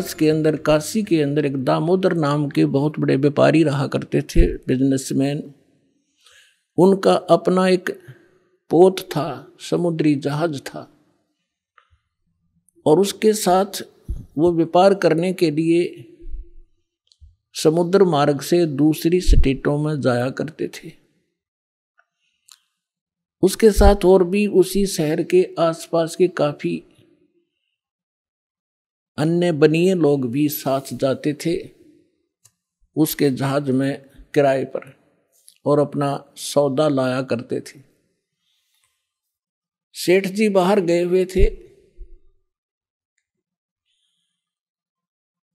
बनारस के अंदर, काशी के अंदर एक दामोदर नाम के बहुत बड़े व्यापारी रहा करते थे बिजनेसमैन उनका अपना एक पोत था, समुद्री जहाज़ था। और उसके साथ वो व्यापार करने के लिए समुद्र मार्ग से दूसरी स्टेटों में जाया करते थे। उसके साथ और भी उसी शहर के आसपास के काफ़ी अन्य बनिए लोग भी साथ जाते थे उसके जहाज़ में किराए पर और अपना सौदा लाया करते थे। सेठ जी बाहर गए हुए थे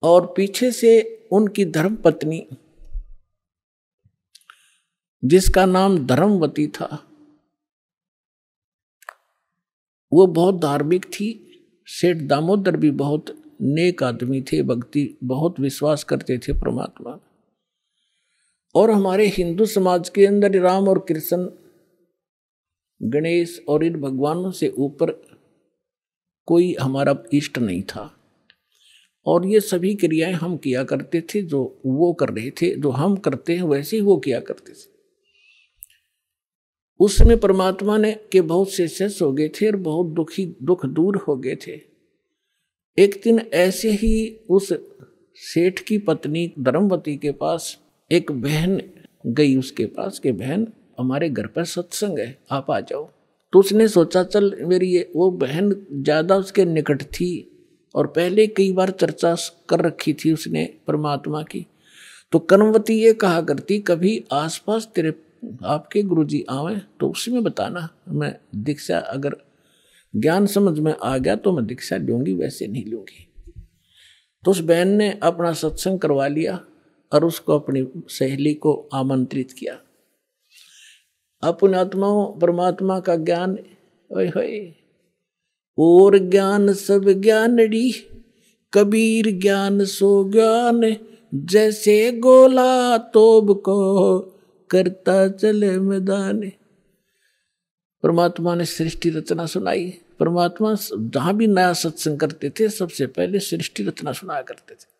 और पीछे से उनकी धर्म पत्नी जिसका नाम धर्मवती था, वो बहुत धार्मिक थी। सेठ दामोदर भी बहुत नेक आदमी थे, भक्ति, बहुत विश्वास करते थे परमात्मा और हमारे हिंदू समाज के अंदर राम और कृष्ण, गणेश और इन भगवानों से ऊपर कोई हमारा इष्ट नहीं था। और ये सभी क्रियाएँ हम किया करते थे, जो वो कर रहे थे, जो हम करते हैं, वैसे ही वो किया करते थे। उसमें परमात्मा ने के बहुत से शेष हो गए थे और बहुत दुखी, दुख दूर हो गए थे। एक दिन ऐसे ही उस सेठ की पत्नी धर्मवती के पास एक बहन गई उसके पास के बहन, हमारे घर पर सत्संग है, आप आ जाओ। तो उसने सोचा, चल मेरी ये, वो बहन ज़्यादा उसके निकट थी और पहले कई बार चर्चा कर रखी थी उसने परमात्मा की। तो कर्मवती ये कहा करती, कभी आसपास तेरे, आपके गुरुजी आवे तो उसमें बताना। मैं दीक्षा अगर ज्ञान समझ में आ गया तो मैं दीक्षा लूँगी वैसे नहीं लूँगी। तो उस बहन ने अपना सत्संग करवा लिया और उसको अपनी सहेली को आमंत्रित किया। अपने आत्माओं, परमात्मा का ज्ञान और ज्ञान सब ज्ञानड़ी कबीर ज्ञान सो ज्ञान, जैसे गोला तोब को करता चले मैदान। परमात्मा ने सृष्टि रचना सुनाई। परमात्मा जहाँ भी नया सत्संग करते थे, सबसे पहले सृष्टि रचना सुनाया करते थे।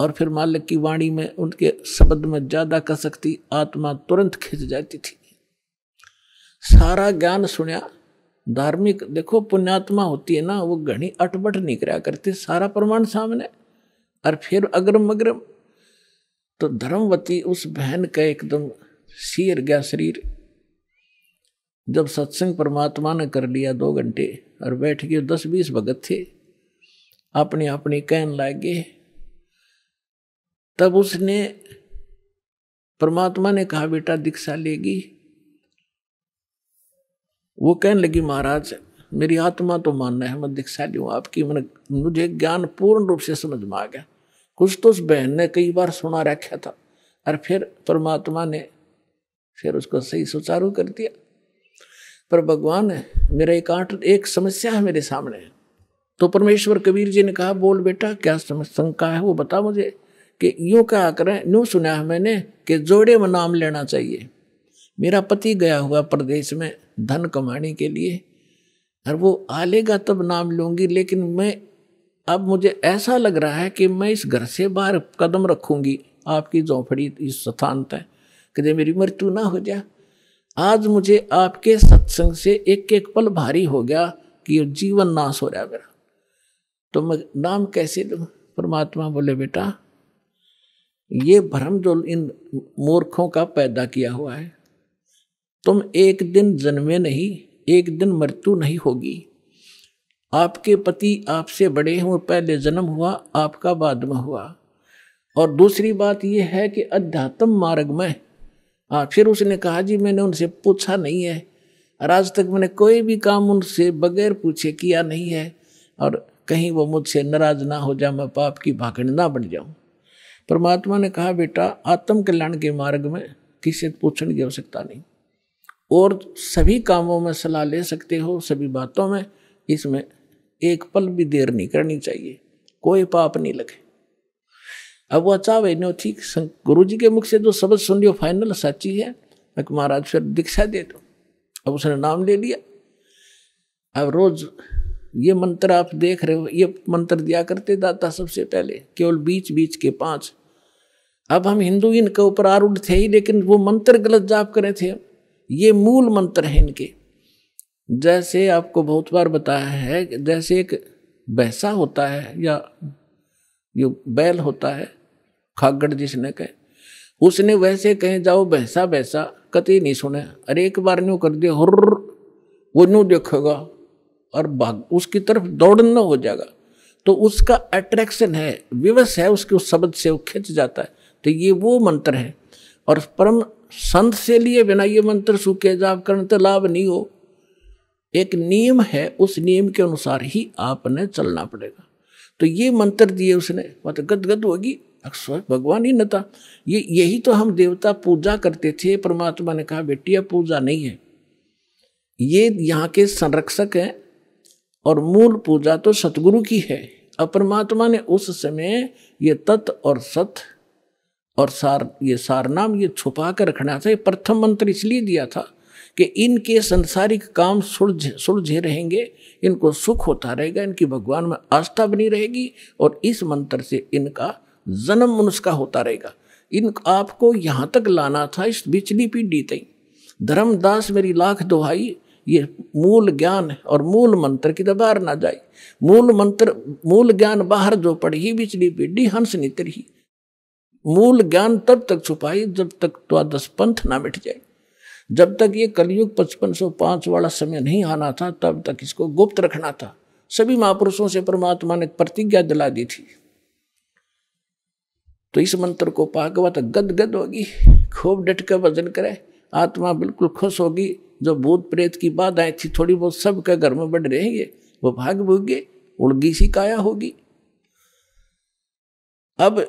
और फिर मालिक की वाणी में उनके शब्द में ज़्यादा कसकती, आत्मा तुरंत खिंच जाती थी। सारा ज्ञान सुनया, धार्मिक, देखो पुण्यात्मा होती है ना, वो घनी अटबट नहीं करा करती, सारा प्रमाण सामने। और फिर अग्रम अग्रम तो धर्मवती उस बहन का एकदम सिर गया शरीर जब सत्संग परमात्मा ने कर लिया दो घंटे और बैठ के दस बीस भगत थे, अपनी अपनी कहन लागे। तब उसने परमात्मा ने कहा, बेटा, दीक्षा लेगी। वो कहने लगी, महाराज, मेरी आत्मा तो मानना है, मैं दीक्षा लू आपकी। मैंने, मुझे ज्ञान पूर्ण रूप से समझ में आ गया। कुछ तो उस बहन ने कई बार सुना रखा था और फिर परमात्मा ने फिर उसको सही सुचारू कर दिया। पर भगवान है मेरा एक आठ एक समस्या है मेरे सामने। तो परमेश्वर कबीर जी ने कहा, बोल बेटा, क्या शंका है? वो बता मुझे कि यूँ क्या करें? यूँ सुना है मैंने कि जोड़े में नाम लेना चाहिए। मेरा पति गया हुआ प्रदेश में धन कमाने के लिए, और वो आ लेगा तब नाम लूँगी, लेकिन मैं, अब मुझे ऐसा लग रहा है कि मैं इस घर से बाहर कदम रखूँगी। आपकी झोंपड़ी इस स्थान तक कदे मेरी मृत्यु ना हो जाए आज मुझे आपके सत्संग से एक एक पल भारी हो गया कि जीवन नाश हो रहा मेरा। तो मैं नाम कैसे लूँ परमात्मा बोले, बेटा, ये भ्रम जो इन मूर्खों का पैदा किया हुआ है, तुम एक दिन जन्मे नहीं, एक दिन मृत्यु नहीं होगी। आपके पति आपसे बड़े हैं वो पहले जन्म हुआ, आपका बाद में हुआ। और दूसरी बात यह है कि अध्यात्म मार्ग में हाँ फिर उसने कहा, जी, मैंने उनसे पूछा नहीं है। और आज तक मैंने कोई भी काम उनसे बगैर पूछे किया नहीं है। और कहीं वो मुझसे नाराज़ ना हो जाए, मैं पाप की भागण ना बन जाऊँ। परमात्मा ने कहा, बेटा आत्म कल्याण के मार्ग में किसी से पूछने की आवश्यकता नहीं। और सभी कामों में सलाह ले सकते हो, सभी बातों में, इसमें एक पल भी देर नहीं करनी चाहिए। कोई पाप नहीं लगे। अब वो चावे नो ठीक गुरु जी के मुख से जो शब्द सुन लियो फाइनल सच्ची है। मैं महाराज, फिर दीक्षा दे दो। अब उसने नाम ले लिया। अब रोज ये मंत्र आप देख रहे हो, ये मंत्र दिया करते दाता सबसे पहले, केवल बीच बीच के पाँच। अब हम हिंदू इनके ऊपर आरूढ़ थे ही, लेकिन वो मंत्र गलत जाप करे थे। ये मूल मंत्र है इनके। जैसे आपको बहुत बार बताया है, जैसे एक भैंसा होता है या जो बैल होता है खागड़ जिसने कहे, उसने वैसे कहे, जाओ भैंसा भैंसा कति नहीं सुने। अरे एक बार न्यू कर दिया हुर्र, वो न्यू देखेगा और भाग, उसकी तरफ़ दौड़ना हो जाएगा। तो उसका अट्रैक्शन है, विवश है उसके उस शब्द से वो खिंच जाता है। तो ये वो मंत्र है। और परम संत से लिए बिना ये मंत्र सूखे जाप करने तो लाभ नहीं हो। एक नियम है, उस नियम के अनुसार ही आपने चलना पड़ेगा। तो ये मंत्र दिए उसने मत गदगद होगी। अक्सर भगवान ही न था। ये, यही तो हम देवता पूजा करते थे, परमात्मा ने कहा बेटी अब पूजा नहीं है। ये यहाँ के संरक्षक हैं और मूल पूजा तो सतगुरु की है। अब परमात्मा ने उस समय ये तत् और सत और सार, ये सार नाम ये छुपा कर रखना था। ये प्रथम मंत्र इसलिए दिया था कि इनके संसारिक काम सुलझ, सुलझे रहेंगे, इनको सुख होता रहेगा, इनकी भगवान में आस्था बनी रहेगी और इस मंत्र से इनका जन्म मनुष्य का होता रहेगा। इन आपको यहाँ तक लाना था, इस बिचली पीढ़ी तई धर्मदास मेरी लाख दोहाई, ये मूल ज्ञान और मूल मंत्र की बाहर ना जाए। मूल मंत्र, मूल ज्ञान बाहर जो पढ़ी बिचली पीढ़ी हंस नितर ही मूल ज्ञान तब तक छुपाई जब तक द्वादश पंथ ना मिट जाए। जब तक ये कलयुग पचपन सौ पाँच वाला समय नहीं आना था, तब तक इसको गुप्त रखना था। सभी महापुरुषों से परमात्मा ने प्रतिज्ञा दिला दी थी। तो इस मंत्र को पाकवा तो गद गद होगी, खूब डट कर वज़न करे, आत्मा बिल्कुल खुश होगी। जो भूत प्रेत की बात आई थी, थोड़ी बहुत सबके घर में बढ़ रहेंगे, वो भाग भूगे, उड़गी सी काया होगी। अब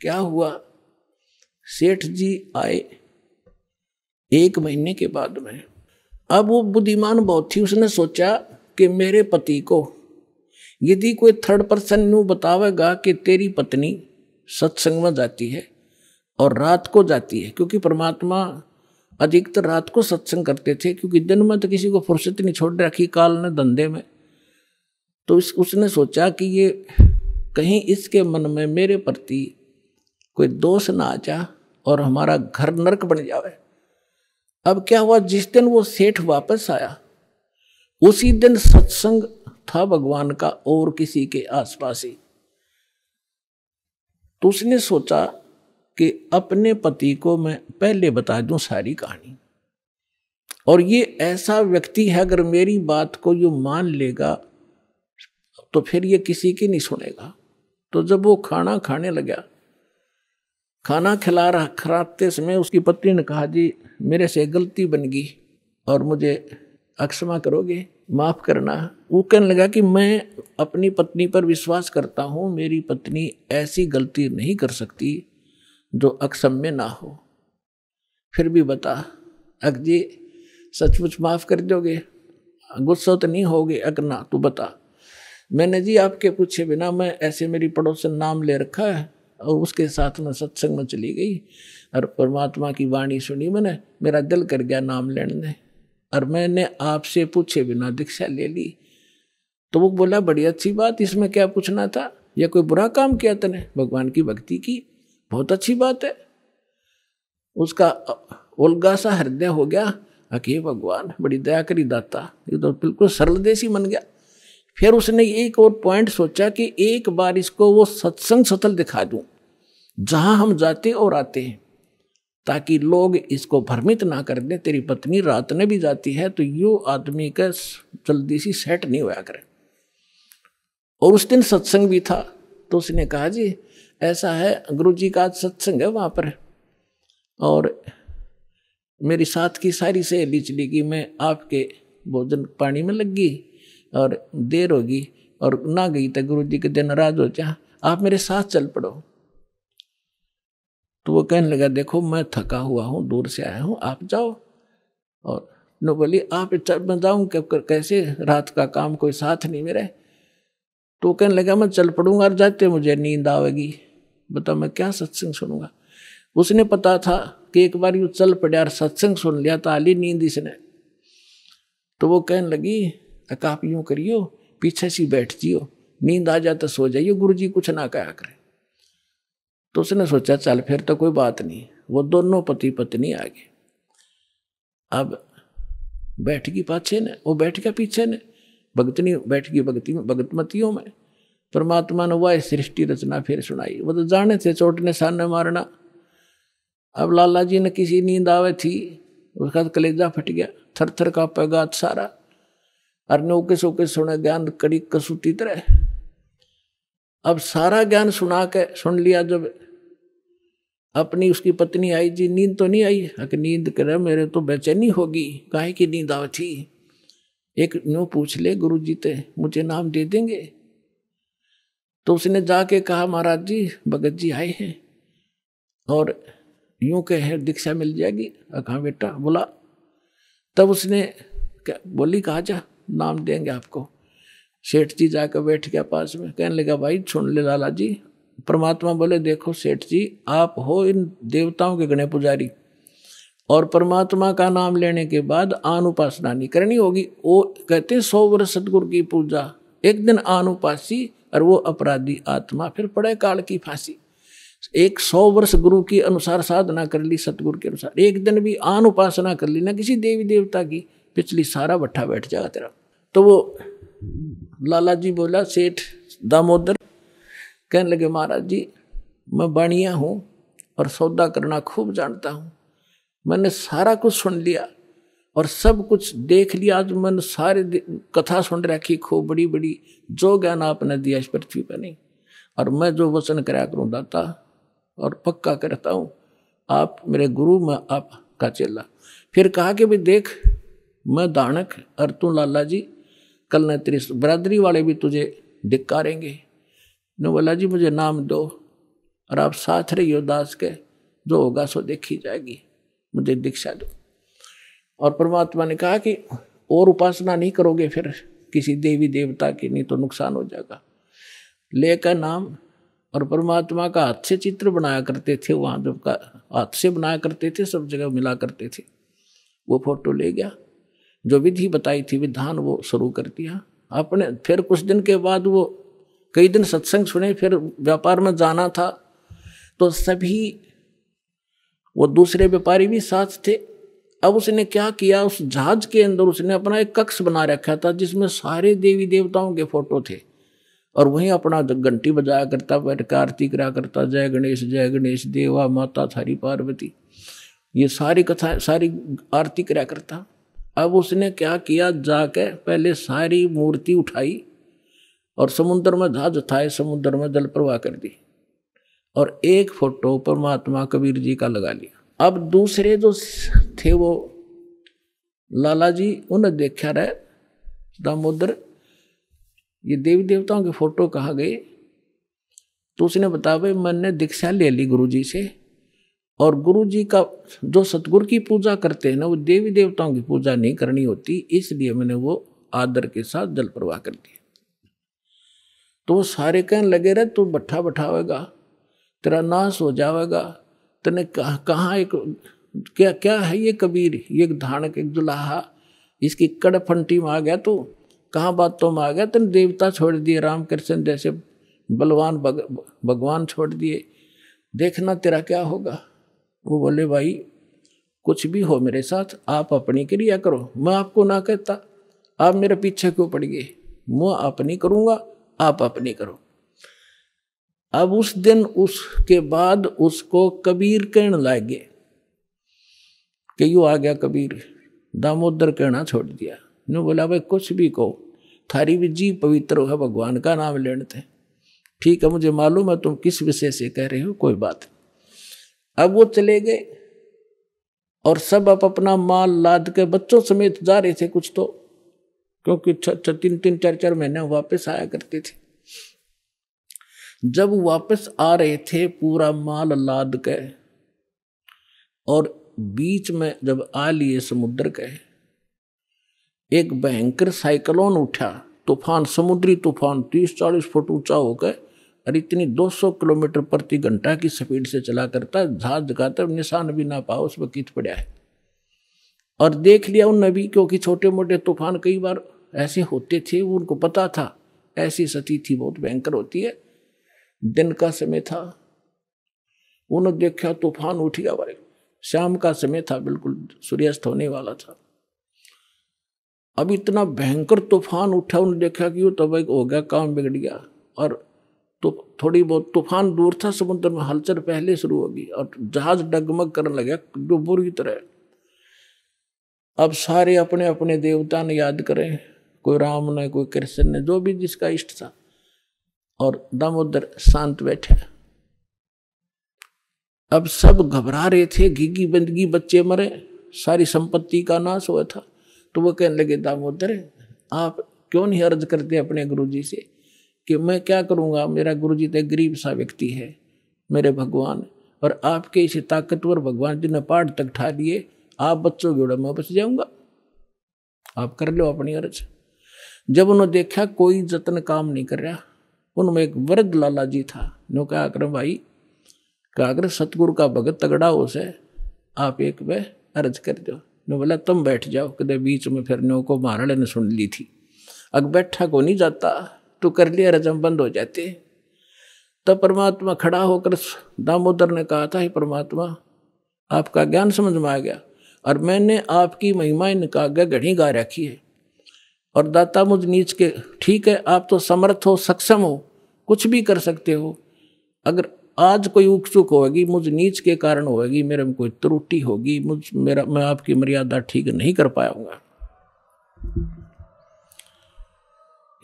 क्या हुआ? सेठ जी आए एक महीने के बाद में। अब वो बुद्धिमान बहुत थी, उसने सोचा कि मेरे पति को, यदि कोई थर्ड पर्सन न्यू बतावेगा कि तेरी पत्नी सत्संग में जाती है और रात को जाती है, क्योंकि परमात्मा अधिकतर रात को सत्संग करते थे, क्योंकि दिन में तो किसी को फुर्सत नहीं, छोड़ रखी काल ने धंधे में। तो इस, उसने सोचा कि ये कहीं इसके मन में मेरे प्रति कोई दोष ना आ जा और हमारा घर नरक बन जावे। अब क्या हुआ, जिस दिन वो सेठ वापस आया, उसी दिन सत्संग था भगवान का और किसी के आसपास ही। तो उसने सोचा कि अपने पति को मैं पहले बता दूँ सारी कहानी। और ये ऐसा व्यक्ति है, अगर मेरी बात को यो मान लेगा तो फिर ये किसी की नहीं सुनेगा। तो जब वो खाना खाने लगा, खाना खिला रहा खराते समय उसकी पत्नी ने कहा, जी, मेरे से गलती बन गई और मुझे अक्षमा करोगे? माफ़ करना। वो कहने लगा कि मैं अपनी पत्नी पर विश्वास करता हूँ, मेरी पत्नी ऐसी गलती नहीं कर सकती जो अक्षम्य ना हो। फिर भी बता अक जी, सचमुच माफ़ कर दोगे? गुस्सा तो नहीं होगे अक ना, तू बता। मैंने जी आपके पूछे बिना मैं ऐसे मेरी पड़ोसन नाम ले रखा है और उसके साथ में सत्संग में चली गई और परमात्मा की वाणी सुनी मैंने, मेरा दिल कर गया नाम लेने। और मैंने आपसे पूछे बिना दीक्षा ले ली। तो वो बोला, बड़ी अच्छी बात, इसमें क्या पूछना था? या कोई बुरा काम किया तने? भगवान की भक्ति की। बहुत अच्छी बात है। उसका उलगा सा हृदय हो गया। अके भगवान, बड़ी दया करी दाता। ये तो बिल्कुल सरल देसी बन गया। फिर उसने एक और पॉइंट सोचा कि एक बार इसको वो सत्संग सतल दिखा दूँ, जहाँ हम जाते और आते हैं। ताकि लोग इसको भ्रमित ना कर दें, तेरी पत्नी रात में भी जाती है तो यो आदमी का जल्दी सी सेट नहीं होया करे। और उस दिन सत्संग भी था तो उसने कहा, जी, ऐसा है गुरु जी का आज सत्संग है वहाँ पर। और मेरी साथ की सारी सहेली चली गई, मैं आपके भोजन पानी में लग गई और देर होगी और ना गई तो गुरु जी के दिन नाराज़ हो जा। आप मेरे साथ चल पड़ो। तो वो कहने लगा, देखो, मैं थका हुआ हूँ, दूर से आया हूँ, आप जाओ। और नो बोली, आप मैं जाऊँ कैसे? रात का काम कोई साथ नहीं मेरे? तो कहने लगा, मैं चल पड़ूँगा और जाते मुझे नींद आवेगी। बताओ, मैं क्या सत्संग सुनूँगा? उसने पता था कि एक बार यू चल पड़े और सत्संग सुन लिया तो आली नींद इसने। तो वो कहने लगी आप यूँ करियो, पीछे सी बैठ जियो, नींद आ जाए तो सो जाइए गुरु जी कुछ ना कहा करे। तो उसने सोचा, चल फिर तो कोई बात नहीं। वो दोनों पति पत्नी आ गए। अब बैठ गई पाछे ने, वो बैठ गया पीछे ने, भगतनी बैठ गई भगती, भगतमतियों में। परमात्मा ने वह सृष्टि रचना फिर सुनाई। वो तो जाने थे चोट ने सामने मारना। अब लाला जी ने किसी नींद आवे थी, उसका तो कलेजा फट गया थर थर का पैगात सारा। और नौके सोके सुने ज्ञान कड़ी कसूती तरह। अब सारा ज्ञान सुना के, सुन लिया जब अपनी उसकी पत्नी आई, जी, नींद तो नहीं आई? अगर नींद करे मेरे तो बेचैनी होगी। काहे की नींद आवे थी एक नो पूछ ले गुरु जी ते, मुझे नाम दे देंगे? तो उसने जाके कहा, महाराज जी, भगत जी आए हैं और यूँ कहे, दीक्षा मिल जाएगी? कहा बेटा, बोला। तब उसने क्या, बोली, कहा जा, नाम देंगे आपको। सेठ जी जाकर बैठ गया पास में, कहने लगा, भाई, सुन ले लाला जी परमात्मा बोले, देखो सेठ जी, आप हो इन देवताओं के गणे पुजारी। और परमात्मा का नाम लेने के बाद आन उपासना नहीं करनी होगी। वो कहते सौ वर्ष सदगुरु की पूजा। एक दिन आन उपासी और वो अपराधी आत्मा फिर पड़े काल की फांसी। एक सौ वर्ष गुरु के अनुसार साधना कर ली सतगुरु के अनुसार। एक दिन भी आन उपासना कर ली ना किसी देवी देवता की। पिछली सारा भट्ठा बैठ जाएगा तेरा। तो वो लाला जी बोला, सेठ, दामोदर कहने लगे, महाराज जी, मैं बाणिया हूँ और सौदा करना खूब जानता हूँ। मैंने सारा कुछ सुन लिया और सब कुछ देख लिया। आज मैंने सारे कथा सुन रखी, खूब बड़ी बड़ी जो ज्ञान आपने दिया इस पृथ्वी पर नहीं। और मैं जो वचन कराया करूँ दाता, और पक्का करता हूँ, आप मेरे गुरु, मैं आपका चेला। फिर कहा कि भाई देख, मैं दानक और तू लाला जी, कल न तेरी बरादरी वाले भी तुझे धिक्कारेंगे। ने बोला, जी, मुझे नाम दो और आप साथ रहियो दास के, जो होगा सो देखी जाएगी, मुझे दीक्षा दो। और परमात्मा ने कहा कि और उपासना नहीं करोगे फिर किसी देवी देवता की, नहीं तो नुकसान हो जाएगा। लेकर नाम और परमात्मा का हाथ से चित्र बनाया करते थे, वहाँ जब का हाथ से बनाया करते थे, सब जगह मिला करते थे। वो फ़ोटो ले गया। जो विधि बताई थी, विधान वो शुरू कर दिया। अपने फिर कुछ दिन के बाद वो कई दिन सत्संग सुने, फिर व्यापार में जाना था तो सभी वो दूसरे व्यापारी भी साथ थे। अब उसने क्या किया, उस जहाज़ के अंदर उसने अपना एक कक्ष बना रखा था, जिसमें सारे देवी देवताओं के फ़ोटो थे। और वहीं अपना घंटी बजाया करता बैठ आरती करा करता, जय गणेश जय गणेश, देवा माता, थारी पार्वती। ये सारी कथा, सारी आरती करा करता। अब उसने क्या किया, जाके पहले सारी मूर्ति उठाई और समुद्र में जहाज़ उठाए समुद्र में जल प्रवाह कर दी। और एक फ़ोटो परमात्मा कबीर जी का लगा लिया। अब दूसरे जो थे वो, लाला जी, उन्हें देखा रहे, दामोदर, ये देवी देवताओं के फ़ोटो कहा गए तो उसने बताया मैंने दीक्षा ले ली गुरु जी से। और गुरु जी का जो सतगुरु की पूजा करते हैं ना, वो देवी देवताओं की पूजा नहीं करनी होती, इसलिए मैंने वो आदर के साथ जल प्रवाह कर दिया। तो वो सारे कहने लगे रहे तू बट्ठा बैठावेगा तेरा नाश हो जाएगा तेने कहा एक क्या क्या है ये कबीर? ये धानक एक दुलाहा इसकी कड़ फंटी में आ गया तू? कहाँ बातों में आ गया? तेने देवता छोड़ दिए रामकृष्ण जैसे बलवान भग, भगवान छोड़ दिए। देखना तेरा क्या होगा। वो बोले भाई कुछ भी हो मेरे साथ आप अपनी क्रिया करो। मैं आपको ना कहता आप मेरे पीछे क्यों पड़ गए? मैं अपनी करूँगा आप अपनी करो। अब उस दिन उसके बाद उसको कबीर कहने लगे कि यू आ गया कबीर, दामोदर कहना छोड़ दिया। ने बोला, भाई, कुछ भी कहो, थारी भी जी पवित्र है, भगवान का नाम लेने थे। ठीक है, मुझे मालूम है तुम किस विषय से कह रहे हो, कोई बात अब वो चले गए और सब अब अपना माल लाद के बच्चों समेत जा रहे थे कुछ तो। क्योंकि तीन तीन, चार चार महीने वापस आया करते थे। जब वापस आ रहे थे, पूरा माल लाद के और बीच में जब आ लिए समुद्र के एक भयंकर साइक्लोन उठा, तूफ़ान, समुद्री तूफ़ान, तीस, चालीस फुट ऊँचा होकर और इतनी 200 किलोमीटर प्रति घंटा की स्पीड से चला करता जहाज़ दिखाता निशान भी ना पाओ उस पर कित पड़ा है। और देख लिया उन नबी, क्योंकि छोटे मोटे तूफ़ान कई बार ऐसे होते थे, वो उनको पता था। ऐसी सती थी, बहुत भयंकर होती है। दिन का समय था। उन्होंने देखा, तूफ़ान उठ गया भाई। शाम का समय था, बिल्कुल सूर्यास्त होने वाला था। अब इतना भयंकर तूफ़ान उठा, उन्होंने देखा कि वो तब हो गया, काम बिगड़ गया। और तो थोड़ी बहुत तूफ़ान दूर था, समुद्र में हलचल पहले शुरू होगी और जहाज़ डगमग करने लगा जो बुरी तरह। अब सारे अपने अपने देवता ने याद करें। कोई राम ने कोई कृष्ण ने जो भी जिसका इष्ट था और दामोदर शांत बैठे। अब सब घबरा रहे थे घीगी बंदगी, बच्चे मरे, सारी संपत्ति का नाश हुआ था। तो वो कहने लगे, दामोदर, आप क्यों नहीं अर्ज़ करते अपने गुरु जी से कि मैं क्या करूँगा? मेरा गुरु जी तो गरीब सा व्यक्ति है, मेरे भगवान। और आपके इसे ताकतवर भगवान जी ने पाठ तक ठा लिए आप बच्चों के उड़ा मैं बच जाऊँगा। आप कर लो अपनी अर्ज़। जब उन्होंने देखा कोई जतन काम नहीं कर रहा, उनमें एक वृद्ध लाला जी था। नो कहा कर भाई, कहा, अगर सतगुरु का भगत तगड़ा हो से आप एक वह अर्ज़ कर दो। ने बोला, तुम बैठ जाओ, कदे बीच में फिर नो को महाराणे ने सुन ली थी। अग बैठा को नहीं जाता तो कर लिया रजम बंद हो जाते तब परमात्मा खड़ा होकर दामोदर ने कहा था, ही परमात्मा, आपका ज्ञान समझ में आ गया, और मैंने आपकी महिमा इनका घड़ी गा रखी है। और दाता मुझ नीच के, ठीक है, आप तो समर्थ हो, सक्षम हो, कुछ भी कर सकते हो। अगर आज कोई उकचुक होगी, मुझ नीच के कारण होगी, मेरे में कोई त्रुटि होगी, मुझ, मेरा, मैं आपकी मर्यादा ठीक नहीं कर पाऊँगा।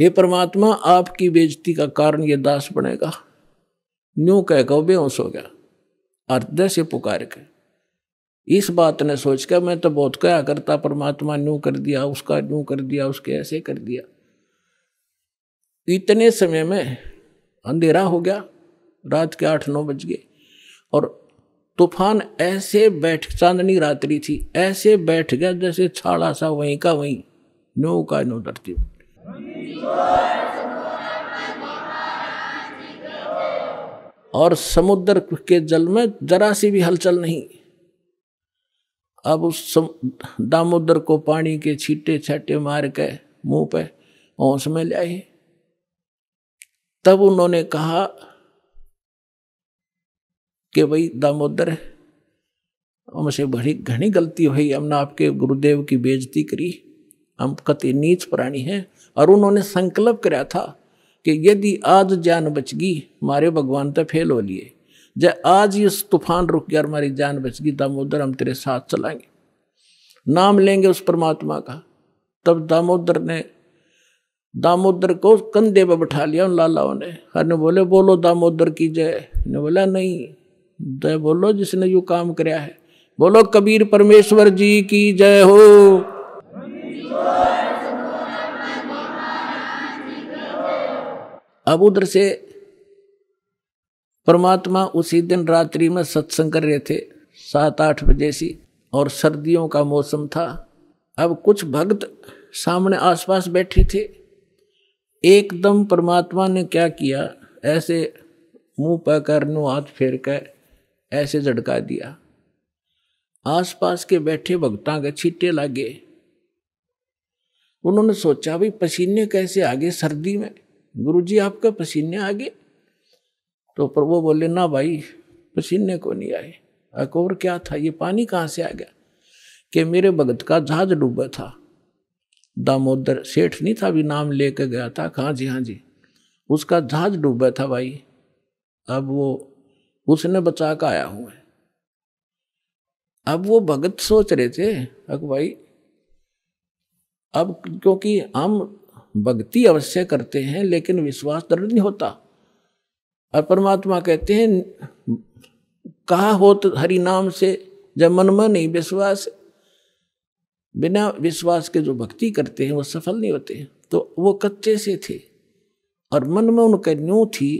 हे परमात्मा, आपकी बेजती का कारण ये दास बनेगा। न्यू कह गो बेहोश हो गया। अर्ध से पुकार के इस बात ने सोच कर मैं तो बहुत क्या करता, परमात्मा न्यू कर दिया, उसका न्यू कर दिया, उसके ऐसे कर दिया। इतने समय में अंधेरा हो गया, रात के आठ नौ बज गए, और तूफ़ान ऐसे बैठ, चांदनी रात्रि थी, ऐसे बैठ गया जैसे छाड़ा सा वहीं का वहीं, नो का नो धरती और समुद्र के जल में जरा सी भी हलचल नहीं। अब उस सम, दामोदर को पानी के छीटे छाटे मार के मुँह पे औंस में ले आए तब उन्होंने कहा कि भाई दामोदर, हमसे बड़ी घनी गलती हुई, हमने आपके गुरुदेव की बेजती करी। हम कति नीच प्राणी हैं। और उन्होंने संकल्प कराया था कि यदि आज जान बच गई, हमारे भगवान तो फेल हो लिए। जब आज इस तूफ़ान रुक गया हमारी जान बच गई, दामोदर, हम तेरे साथ चलाएँगे। नाम लेंगे उस परमात्मा का। तब दामोदर ने, दामोदर को कंधे पर बैठा लिया उन लालाओं ने। हर ने बोले, बोलो दामोदर की जय। ने बोला, नहीं, जय बोलो, जिसने यू काम कराया है। बोलो, कबीर परमेश्वर जी की जय हो। अब उधर से परमात्मा उसी दिन रात्रि में सत्संग कर रहे थे, सात आठ बजे सी, और सर्दियों का मौसम था। अब कुछ भक्त सामने आसपास बैठे थे। एकदम परमात्मा ने क्या किया? ऐसे मुँह पर कर नो हाथ फेर कर ऐसे झटका दिया। आसपास के बैठे भक्ता के छीटे लागे। उन्होंने सोचा, भाई, पसीने कैसे आगे सर्दी में? गुरुजी आपका पसीने आगे तो पर वो बोले, ना भाई, पसीने को नहीं आए। और क्या था? ये पानी कहाँ से आ गया? कि मेरे भगत का जहाज़ डूबा था। दामोदर सेठ नहीं था, अभी नाम लेके गया था। हाँ जी हाँ जी, उसका जहाज़ डूबा था भाई। अब वो, उसने बचा कर आया हूँ अब वो भगत सोच रहे थे अक भाई, अब क्योंकि हम भक्ति अवश्य करते हैं, लेकिन विश्वास दृढ़ नहीं होता। और परमात्मा कहते हैं, कहा हो तो हरि नाम से, जब मन में नहीं विश्वास, बिना विश्वास के जो भक्ति करते हैं, वो सफल नहीं होते तो वो कच्चे से थे, और मन में उनका न्यू थी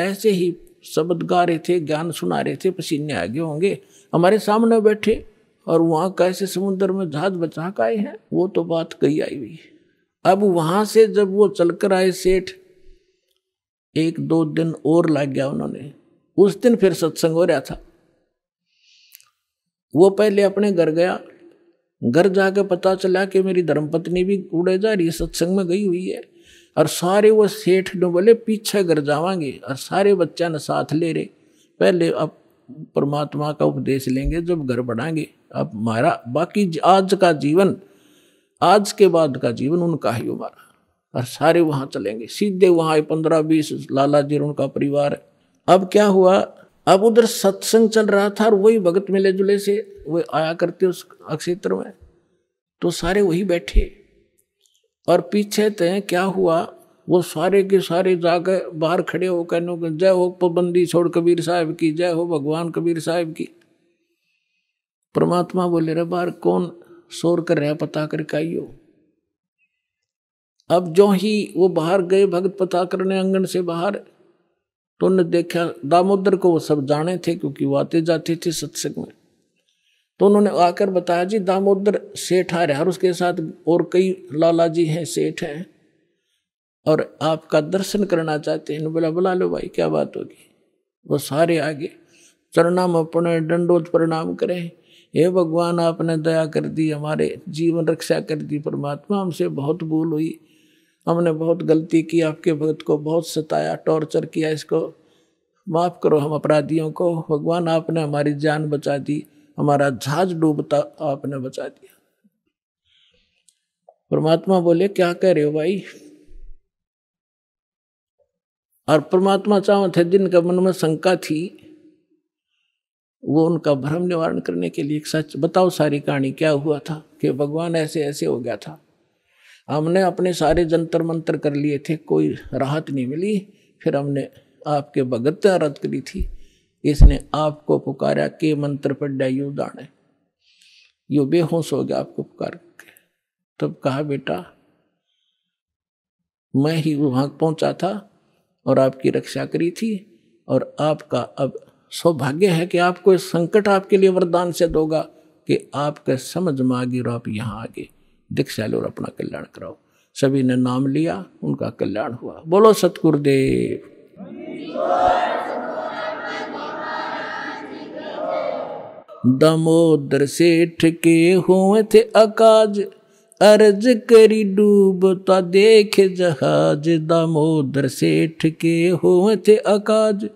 ऐसे ही शब्द गा रहे थे, ज्ञान सुना रहे थे, पसीने आगे होंगे, हमारे सामने बैठे, और वहाँ कैसे समुद्र में जहाज़ बचा का आए हैं, वो तो बात कही आई हुई है। अब वहाँ से जब वो चलकर आए सेठ एक दो दिन और लग गया उन्होंने। उस दिन फिर सत्संग हो रहा था। वो पहले अपने घर गया। घर जाके पता चला कि मेरी धर्मपत्नी भी उड़े जा रही सत्संग में गई हुई है। और सारे वो सेठ ने बोले, पीछे घर जावांगे और सारे बच्चा ने साथ ले रहे पहले अब परमात्मा का उपदेश लेंगे, जब घर बढ़ाएँगे अब हमारा बाकी आज का जीवन, आज के बाद का जीवन उनका ही हमारा और सारे वहाँ चलेंगे। सीधे वहाँ पंद्रह, बीस लाला जी उनका परिवार है। अब क्या हुआ? अब उधर सत्संग चल रहा था और वही भगत मिले जुले से, वो आया करते उस क्षेत्र में। तो सारे वही बैठे। और पीछे तय क्या हुआ? वो सारे के सारे जाकर बाहर खड़े हो कहने जय हो पाबंदी छोड़ कबीर साहब की, जय हो भगवान कबीर साहब की। परमात्मा बोले, रे बाहर कौन शोर कर रहा पता कर हो अब जो ही वो बाहर गए, भगत पता करने अंगन से बाहर तो उन्होंने देखा दामोदर को वो सब जाने थे क्योंकि वो आते जाते थे सत्संग में। तो उन्होंने आकर बताया, जी, दामोदर सेठ आ रहा और उसके साथ और कई लाला जी हैं, सेठ हैं और आपका दर्शन करना चाहते हैं। बोला, बुला लो भाई, क्या बात होगी? वो सारे आगे, चरणाम अपने दंडोत प्रणाम करें। हे भगवान, आपने दया कर दी, हमारे जीवन रक्षा कर दी, परमात्मा हमसे बहुत भूल हुई। हमने बहुत गलती की, आपके भक्त को बहुत सताया, टॉर्चर किया इसको। माफ़ करो हम अपराधियों को। भगवान आपने हमारी जान बचा दी, हमारा जहाज़ डूबता आपने बचा दिया। परमात्मा बोले, क्या कह रहे हो भाई? और परमात्मा चाहो थे, जिनका मन में शंका थी, वो उनका भ्रम निवारण करने के लिए एक सच, बताओ सारी कहानी, क्या हुआ था कि भगवान ऐसे ऐसे हो गया था? हमने अपने सारे जंतर मंत्र कर लिए थे, कोई राहत नहीं मिली। फिर हमने आपके भगत रद्द करी थी। इसने आपको पुकारा के मंत्र पर यू दाणे यो बेहोश हो गया आपको पुकार के। तब कहा, बेटा, मैं ही वहाँ पहुँचा था और आपकी रक्षा करी थी और आपका अब सौभाग्य है कि आपको संकट आपके लिए वरदान से दोगा कि आपके समझ में और आप यहाँ आगे दीक्षा लो और अपना कल्याण कराओ। सभी ने नाम लिया, उनका कल्याण हुआ। बोलो, सतगुरुदेव। दामोदर सेठ के हुए थे अकाज, अर्ज़ करी डूबता देख जहाज़। दामोदर सेठ के हुए थे अकाज,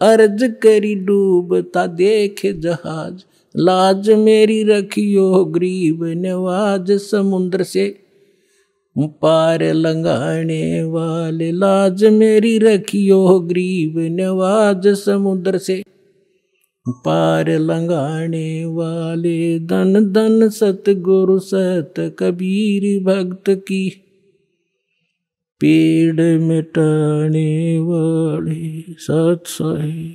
अर्ज़ करी डूबता देख जहाज़। लाज मेरी रखियो गरीब नवाज़ समुद्र से, पार लंगाने वाले लाज मेरी रखियो गरीब नवाज़ समुद्र से, पार लंगाने वाले धन धन सतगुरु सत कबीर भक्त की, पेड़ मिटाने वाले सत सहे।